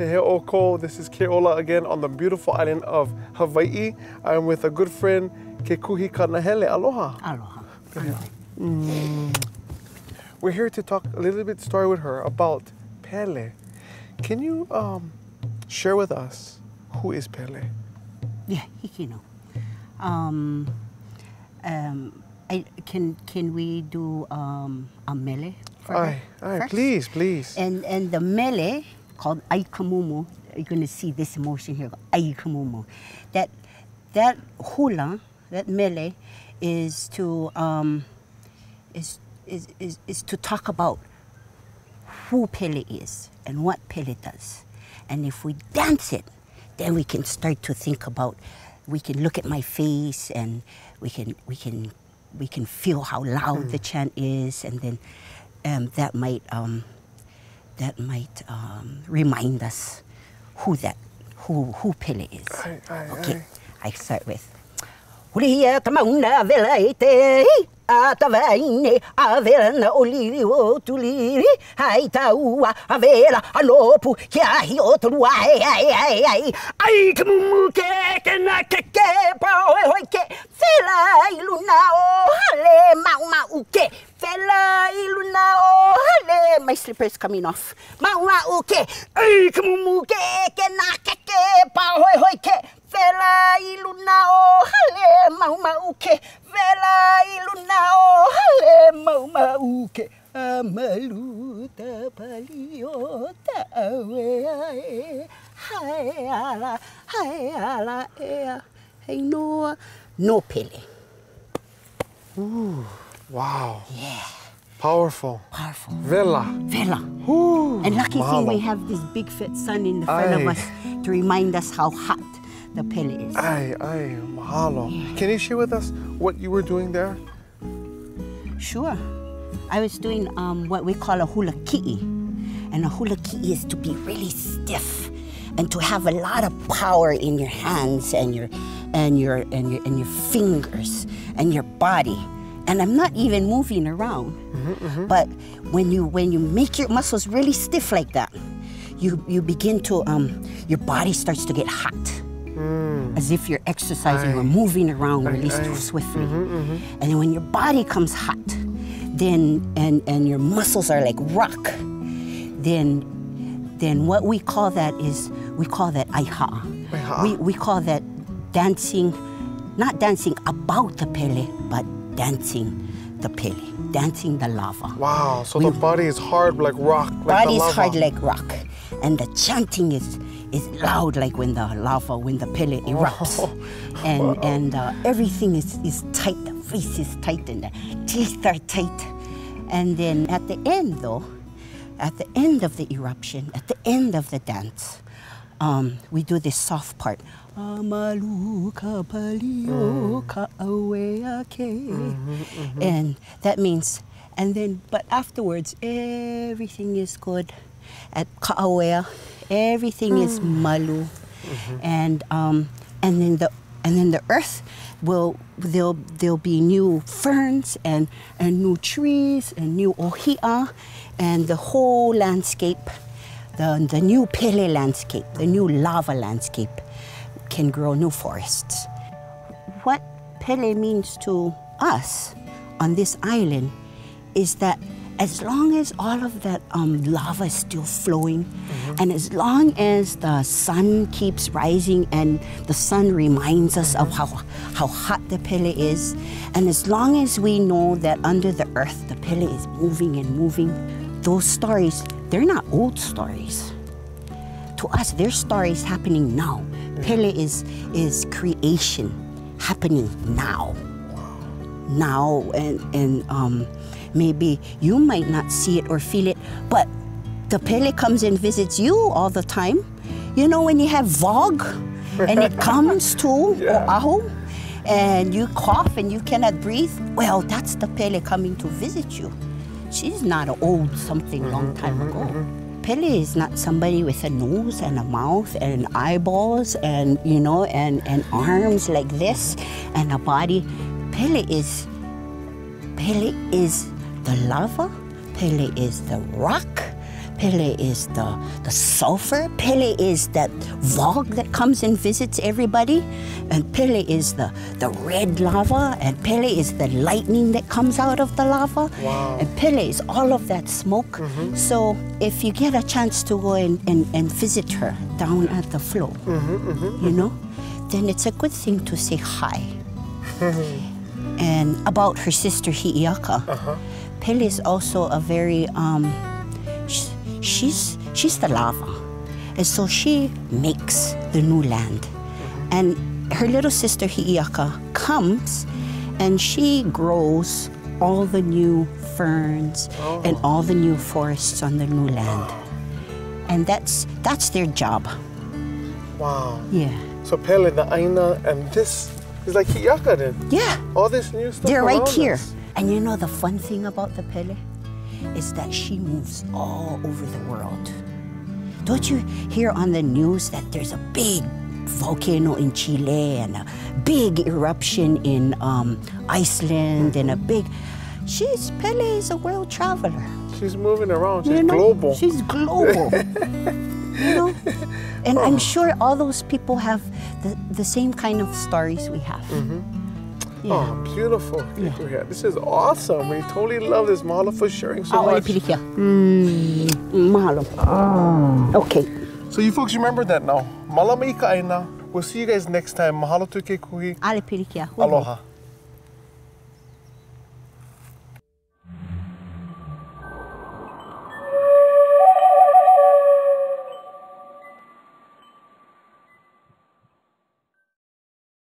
Te Oko. This is Keola again on the beautiful island of Hawaii. I'm with a good friend, Kekuhi Kanahele. Aloha. Aloha. We're here to talk a little bit story with her about Pele. Can you um, share with us who is Pele? Yeah, hikino. Um, um, I, can can we do um, a mele for Aye, aye, first? please, please. And and the mele called aikamumu. You're going to see this emotion here, aikamumu. That that hula, that mele, is to um, is, is is is to talk about who Pele is and what Pele does. And if we dance it, then we can start to think about. We can look at my face and we can we can we can feel how loud the chant is, and then um, that might um, that might um, remind us who that who who Pele is. Aye, aye, okay, aye. I start with. Hulia kamauna velaite atavaine averana oliri o tuliri haita ua avera alopu kia hi o tulua ai ai ai ai ai kamumu ke ke na ke ke pa hoi hoi ke fela iluna o hale mau mau ke fela iluna o hale my slippers coming off. Mau mau ke ai kamumu ke ke na ke ke pa hoi hoi ke Vela iluna o hale. Mau mau ke Vela iluna o hale. Mau mau ke Amalu ta pali o ta awe ae Hai ala, hai ala ea Hei noa, no pele. Wow, Yeah, powerful. powerful Vela. Vela Ooh, And lucky thing we have this big fat sun in the front of us To remind us how hot the pele is Ay, ay, mahalo. Can you share with us what you were doing there? Sure. I was doing um, what we call a hula ki'i. And a hula ki'i is to be really stiff and to have a lot of power in your hands and your and your and your and your fingers and your body. And I'm not even moving around. Mm-hmm, mm-hmm. But when you when you make your muscles really stiff like that, you you begin to um your body starts to get hot. Mm. As if you're exercising or moving around really aye. swiftly. Mm-hmm, and then when your body comes hot, then and and your muscles are like rock, then then what we call that is we call that aiha. Aiha'a. We we call that dancing, not dancing about the pele, but dancing the pele, dancing the lava. Wow, so the body is hard like rock. Like the Body is hard like rock, and the chanting is is loud like when the lava, when the pele erupts, and and uh, everything is is tight. The face is tight and the teeth are tight, and then at the end though, at the end of the eruption, at the end of the dance, um, we do this soft part. Amalu ka palio ka mm. awea ke. Mm-hmm, mm-hmm. And that means, and then, but afterwards, everything is good. At Ka'awea, everything is mm. malu. Mm-hmm. And, um, and then the, and then the earth will, there'll, there'll be new ferns and, and new trees and new ohia and the whole landscape the, the new Pele landscape, the new lava landscape, can grow new forests. What Pele means to us on this island is that as long as all of that um, lava is still flowing, and as long as the sun keeps rising and the sun reminds us of how, how hot the Pele is, and as long as we know that under the earth the Pele is moving and moving, those stories, they're not old stories. To us, their stories happening now. Pele is, is creation happening now now and and um, maybe you might not see it or feel it, but the Pele comes and visits you all the time. You know when you have vog and it comes to Yeah. Oahu and you cough and you cannot breathe, well, that's the Pele coming to visit you. She's not old something long mm-hmm, time ago. Mm-hmm, mm-hmm. Pele is not somebody with a nose and a mouth and eyeballs and you know and, and arms like this and a body. Pele is Pele is the lava. Pele is the rock. Pele is the, the sulfur. Pele is that fog that comes and visits everybody. And Pele is the, the red lava. And Pele is the lightning that comes out of the lava. Wow. And Pele is all of that smoke. Mm-hmm. So if you get a chance to go and, and, and visit her down at the flow, mm-hmm, mm-hmm, you know, then it's a good thing to say hi. and about her sister Hi'iaka, uh-huh. Pele is also a very um, she's she's the lava, and so she makes the new land, and her little sister Hi'iaka comes, and she grows all the new ferns and oh. all the new forests on the new land, and that's that's their job. Wow. Yeah, So Pele, the Aina, and this is like Hi'iaka then. yeah. All this new stuff. They're right here. us. And you know the fun thing about the Pele is that she moves all over the world. Don't you hear on the news that there's a big volcano in Chile and a big eruption in um, Iceland and a big. She's Pele is a world traveler. She's moving around. She's you know? global. She's global. you know? And I'm sure all those people have the, the same kind of stories we have. Yeah. Oh, beautiful. Yeah. This is awesome. We totally love this. Mahalo for sharing so Ah, olha much. pilikia. Mm, mahalo. Okay. So you folks remember that now. Malama ika aina. We'll see you guys next time. Mahalo tuke kuhi. Ale pilikia. Aloha.